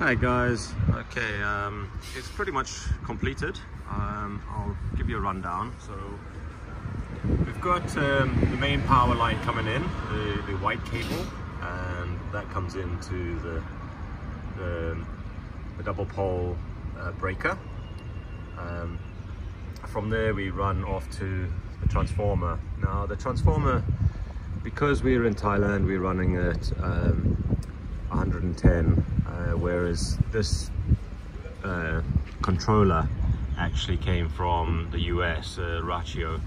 Hi guys. Okay, um, it's pretty much completed. Um, I'll give you a rundown. So we've got um, the main power line coming in, the, the white cable, and that comes into the, the, the double pole uh, breaker. Um, from there we run off to the transformer. Now the transformer, because we're in Thailand, we're running at um, 110 uh, whereas this uh, controller actually came from the US, uh, Rachio.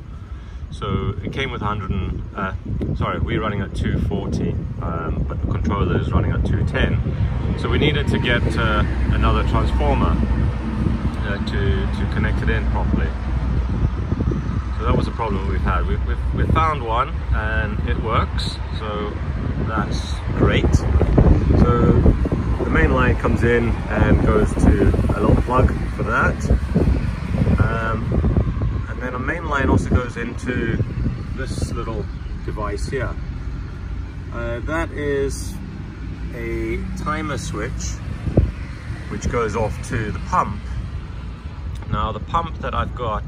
So it came with 100 and, uh, sorry, we're running at 240, um, but the controller is running at 210. So we needed to get uh, another transformer uh, to, to connect it in properly. So that was a problem we've had. We've, we've, we've found one and it works, so that's great. So the main line comes in and goes to a little plug for that. Um, and then a main line also goes into this little device here. Uh, that is a timer switch which goes off to the pump. Now the pump that I've got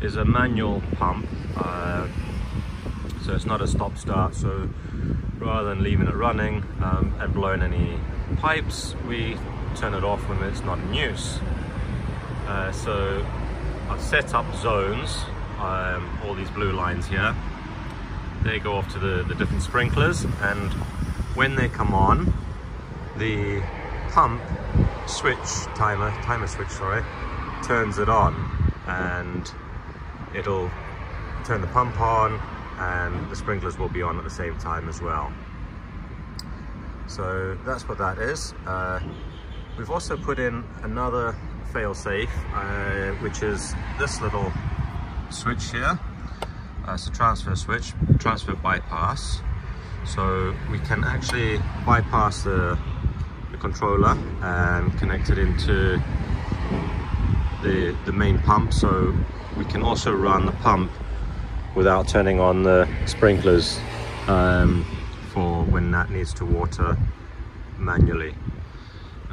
is a manual pump, uh, so it's not a stop-start. So rather than leaving it running um, and blowing any pipes, we turn it off when it's not in use. Uh, so I've set up zones, um, all these blue lines here. They go off to the, the different sprinklers and when they come on, the pump switch timer, timer switch, sorry, turns it on and it'll turn the pump on and the sprinklers will be on at the same time as well. So that's what that is. Uh, we've also put in another fail-safe, uh, which is this little switch here. Uh, it's a transfer switch, transfer bypass. So we can actually bypass the, the controller and connect it into the, the main pump. So we can also run the pump without turning on the sprinklers. Um, for when that needs to water manually.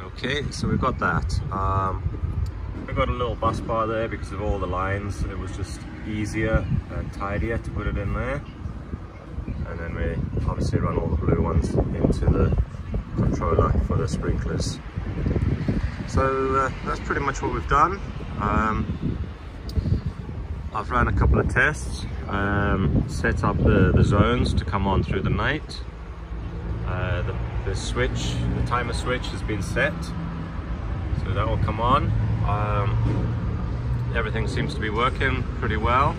Okay, so we've got that. Um, we got a little bus bar there because of all the lines. It was just easier and tidier to put it in there. And then we obviously run all the blue ones into the controller for the sprinklers. So uh, that's pretty much what we've done. Um, I've ran a couple of tests, um, set up the, the zones to come on through the night. Uh, the, the, switch, the timer switch has been set, so that will come on. Um, everything seems to be working pretty well.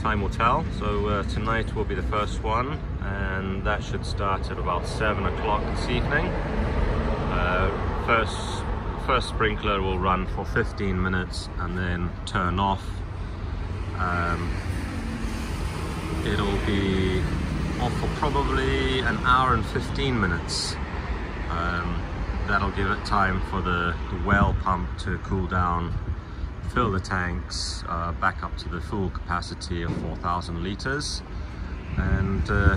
Time will tell. So uh, tonight will be the first one, and that should start at about seven o'clock this evening. Uh, first, first sprinkler will run for 15 minutes and then turn off um, it'll be off for probably an hour and 15 minutes. Um, that'll give it time for the, the, well pump to cool down, fill the tanks uh, back up to the full capacity of 4,000 litres. And uh,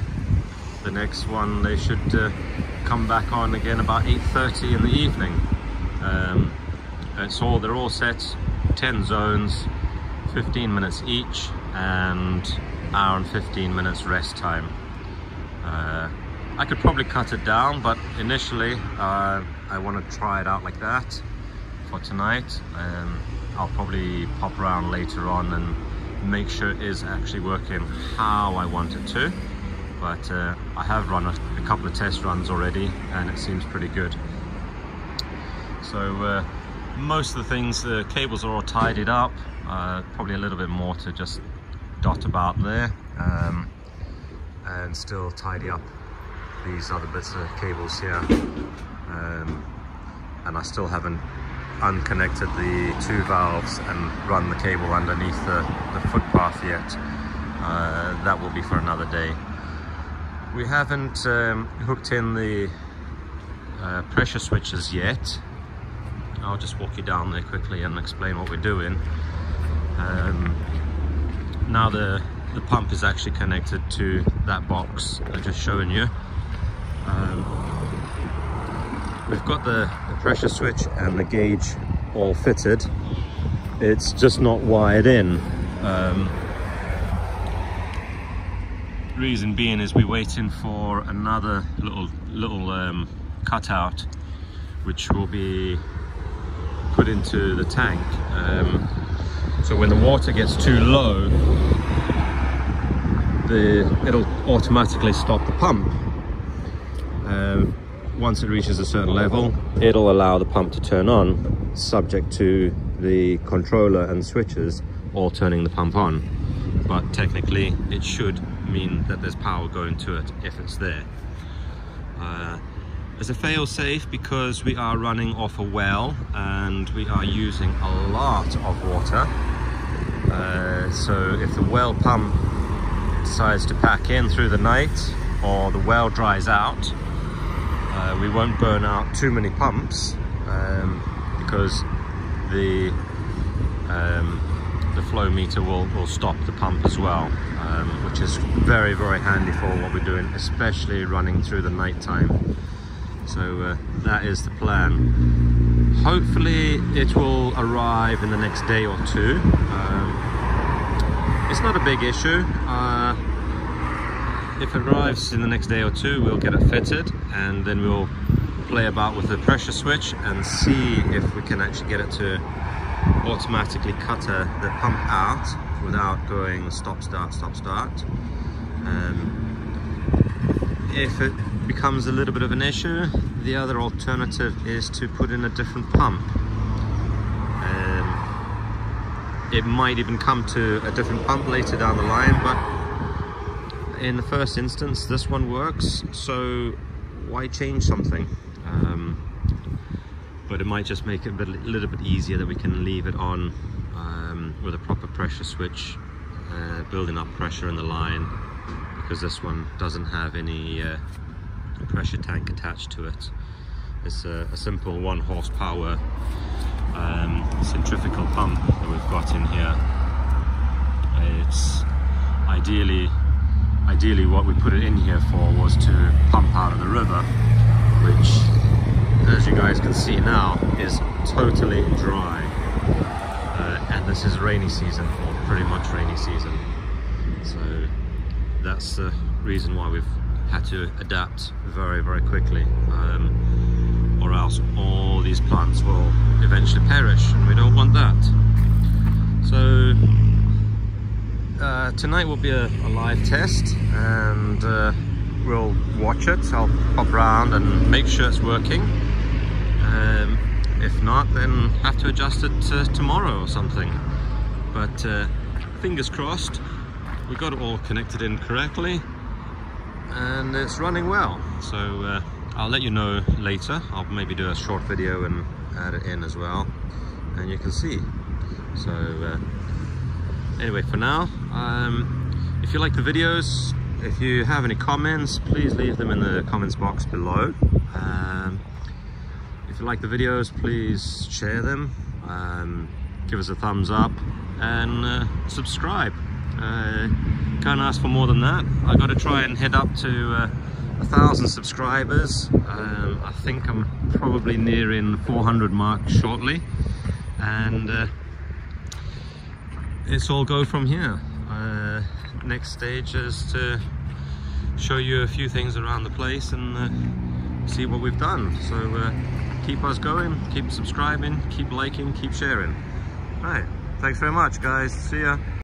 the next one, they should uh, come back on again about 8.30 in the evening. Um, it's all, they're all set, 10 zones, 15 minutes each and hour and 15 minutes rest time. Uh, I could probably cut it down, but initially uh, I want to try it out like that for tonight. And I'll probably pop around later on and make sure it is actually working how I want it to. But uh, I have run a, a, couple of test runs already and it seems pretty good. So uh, most of the things, the cables are all tidied up. Uh, probably a little bit more to just dot about there um, and still tidy up these other bits of cables here. Um, and I still haven't unconnected the two valves and run the cable underneath the, the footpath yet. Uh, that will be for another day. We haven't um, hooked in the uh, pressure switches yet I'll just walk you down there quickly and explain what we're doing um, now the, the pump is actually connected to that box I'm just showing you. Um, we've got the, the pressure switch and the gauge all fitted. It's just not wired in. Um, reason being is we're waiting for another little little um, cutout which will be put into the tank. Um, so when the water gets too low, the it'll automatically stop the pump. Um, once it reaches a certain level, it'll allow the pump to turn on, subject to the controller and switches all turning the pump on. But technically, it should mean that there's power going to it if it's there. Uh, as a fail-safe, because we are running off a well and we are using a lot of water, uh, so if the well pump decides to pack in through the night or the well dries out, uh, we won't burn out too many pumps um, because the um, the flow meter will, will stop the pump as well, um, which is very, very handy for what we're doing, especially running through the night time. So uh, that is the plan. Hopefully it will arrive in the next day or two. Um, it's not a big issue. Uh, if it arrives in the next day or two, we'll get it fitted and then we'll play about with the pressure switch and see if we can actually get it to automatically cutter the pump out without going stop start stop start um, if it becomes a little bit of an issue. The other alternative is to put in a different pump. Um, it might even come to a different pump later down the line but in the first instance this one works so why change something? Um, but it might just make it a, bit, a little bit easier that we can leave it on um, with a proper pressure switch uh, building up pressure in the line because this one doesn't have any uh, pressure tank attached to it it's a, a simple one horsepower um, centrifugal pump that we've got in here it's ideally ideally what we put it in here for was to pump out of the river which as you guys can see now, is totally dry. Uh, and this is rainy season, or pretty much rainy season. So that's the reason why we've had to adapt very, very quickly. Um, or else all these plants will eventually perish, and we don't want that. So uh, tonight will be a, a, live test, and uh, we'll watch it. I'll pop around and make sure it's working. Um, if not, then have to adjust it tomorrow or something. But uh, fingers crossed, we got it all connected in correctly and it's running well. So uh, I'll let you know later. I'll maybe do a short video and add it in as well and you can see. So uh, anyway, for now, um, if you like the videos, if you have any comments, please leave them in the comments box below. Um, if you like the videos, please share them, um, give us a thumbs up and uh, subscribe. Uh, can't ask for more than that. I've got to try and head up to uh, a thousand subscribers. Um, I think I'm probably nearing 400 mark shortly, and uh, it's all go from here. Uh, next stage is to show you a few things around the place and uh, see what we've done. So uh, keep us going, keep subscribing, keep liking, keep sharing. All right, thanks very much guys, see ya.